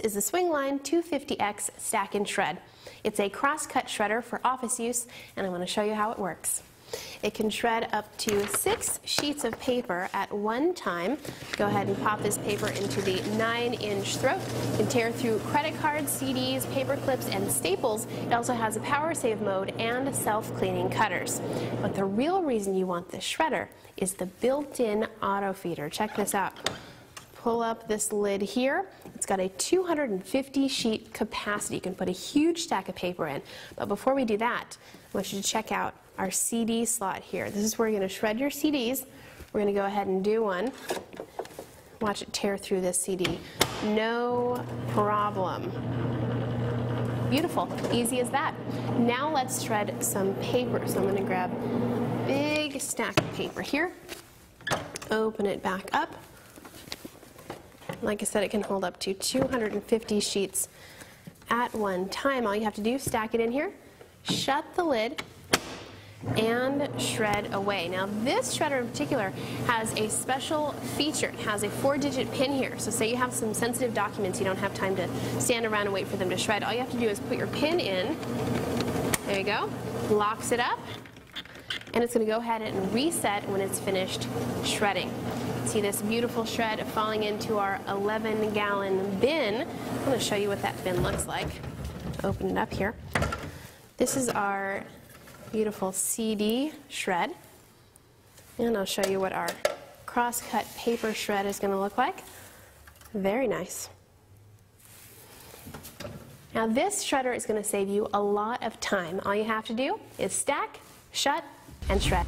is the Swingline 250X Stack and Shred. It's a cross-cut shredder for office use, and I'm going to show you how it works. It can shred up to six sheets of paper at one time. Go ahead and pop this paper into the 9-inch throat. You can tear through credit cards, CDs, paper clips, and staples. It also has a power save mode and self-cleaning cutters. But the real reason you want this shredder is the built-in auto feeder. Check this out pull up this lid here. It's got a 250 sheet capacity. You can put a huge stack of paper in. But before we do that, I want you to check out our CD slot here. This is where you're going to shred your CDs. We're going to go ahead and do one. Watch it tear through this CD. No problem. Beautiful, easy as that. Now let's shred some paper. So I'm going to grab a big stack of paper here, open it back up, like I said, it can hold up to 250 sheets at one time. All you have to do is stack it in here, shut the lid, and shred away. Now this shredder in particular has a special feature. It has a four digit pin here. So say you have some sensitive documents, you don't have time to stand around and wait for them to shred. All you have to do is put your pin in. There you go. Locks it up. And it's going to go ahead and reset when it's finished shredding. See this beautiful shred falling into our 11 gallon bin. I'm going to show you what that bin looks like. Open it up here. This is our beautiful CD shred. And I'll show you what our cross-cut paper shred is going to look like. Very nice. Now this shredder is going to save you a lot of time. All you have to do is stack, shut, and shred.